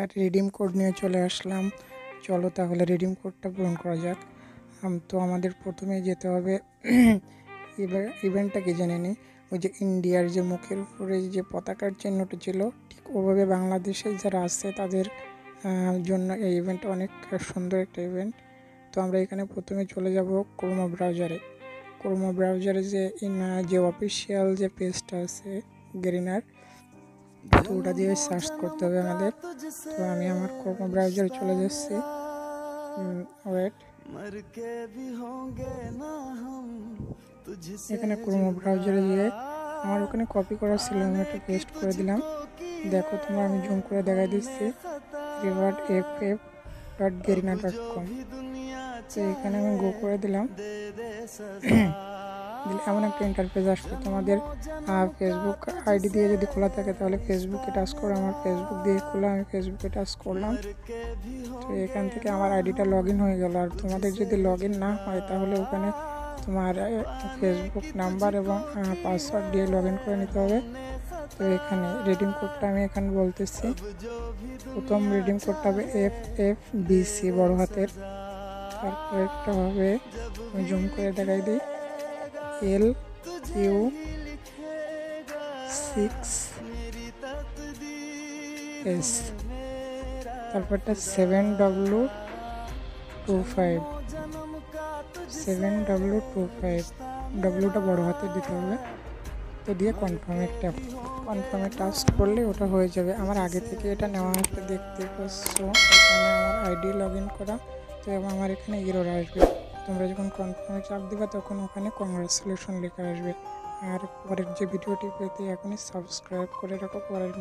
আর redeem code নিয়ে চলে আসলাম। চলো তাহলে রিডিম কোডটা পূরণ করা যাক। তো আমাদের প্রথমে যেতে হবে। ইভেন্টটা কি জেনে নিই। ওই যে ইন্ডিয়ার যে মুখের উপরে যে পতাকার চিহ্নটা ছিল, ঠিক ওভাবে বাংলাদেশে যারা আছে তাদের জন্য এই ইভেন্ট অনেক সুন্দর একটা ইভেন্ট তো আমরা এখানে প্রথমে চলে যাব ক্রোমো ব্রাউজারে ক্রোমো ব্রাউজারে যে যে অফিসিয়াল যে পেজটা আছে গেরিনার তো ওটা দিয়ে সার্চ করতে হবে আমাদের। তো আমি আমার ক্রোম ব্রাউজারে চলে যাচ্ছি। ওয়েট এখানে ক্রোম ব্রাউজারে গিয়ে আমার ওখানে কপি করা ছিল, আমি একটা পেস্ট করে দিলাম। দেখো তোমার, আমি জুম করে দেখা দিচ্ছি। Reward F F dot Garena dot com তো এখানে আমি গো করে দিলাম। দিলে এমন একটা ইন্টারফেস আসবে তোমাদের ফেসবুক আইডি দিয়ে যদি খোলা থাকে তাহলে ফেসবুকে টাচ করো, আমার ফেসবুক দিয়ে খোলা, আমি ফেসবুকে টাচ করলাম। তো এখান থেকে আমার আইডিটা লগ ইন হয়ে গেল। আর তোমাদের যদি লগ ইন না হয় তাহলে ওখানে তোমার ফেসবুক নাম্বার এবং পাসওয়ার্ড দিয়ে লগ ইন করে নিতে হবে। তো এখানে রিডিম কোডটা আমি এখানে বলতেছি। প্রথম রিডিম কোডটা হবে এফ এফ বিসি বড় হাতের। তারপর একটা হবে, আমি জুম করে দেখাই দিই। এল ইউ সিক্স এস তারপরটা seven W two five seven W two five ডব্লুটা বড় হাতে দিতে হবে। তো দিয়ে কনফার্মে ট্যাপ কনফার্মে টাচ করলে ওটা হয়ে যাবে। আমার আগে থেকে এটা নেওয়া হচ্ছে দেখতে পাচ্ছ। এখানে আমার আইডি লগ ইন করা, তো এবং আমার এখানে ইরোর আসবে। তোমরা যখন কনফার্মে চাপ দিবে, তখন ওখানে কংগ্রেচুলেশন লেখা আসবে। আর পরের যে ভিডিওটি পেতে এখনই সাবস্ক্রাইব করে রাখো, পরের